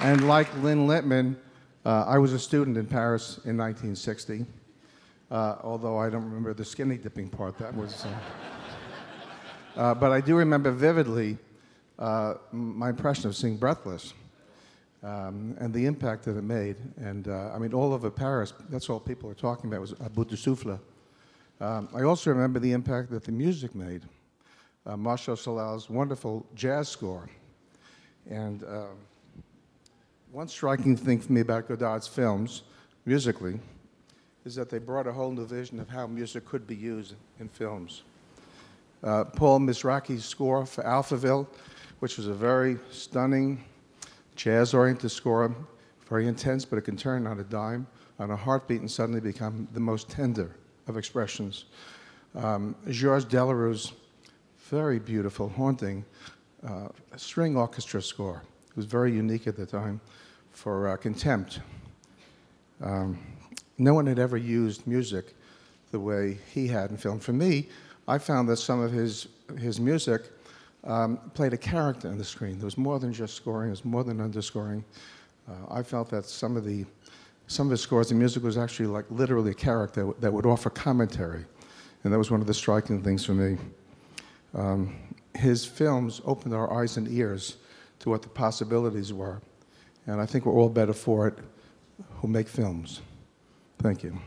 And like Lynne Littman, uh, I was a student in Paris in 1960, uh, although I don't remember the skinny dipping part. That was. Uh, uh, but I do remember vividly uh, my impression of seeing Breathless um, and the impact that it made. And uh, I mean, all over Paris, that's all people are talking about was bout de souffle. Um, I also remember the impact that the music made. Martial Solal's wonderful jazz score. And uh, one striking thing for me about Godard's films, musically, is that they brought a whole new vision of how music could be used in films. Uh, Paul Misraki's score for Alphaville, which was a very stunning, jazz-oriented score, very intense, but it can turn on a dime, on a heartbeat, and suddenly become the most tender of expressions. Um, Georges Delerue very beautiful, haunting uh, string orchestra score. It was very unique at the time for uh, Contempt. Um, no one had ever used music the way he had in film. For me, I found that some of his, his music um, played a character on the screen. There was more than just scoring, it was more than underscoring. Uh, I felt that some of, the, some of his scores, the music was actually like literally a character that would offer commentary. And that was one of the striking things for me. Um, his films opened our eyes and ears to what the possibilities were. And I think we're all better for it who make films. Thank you.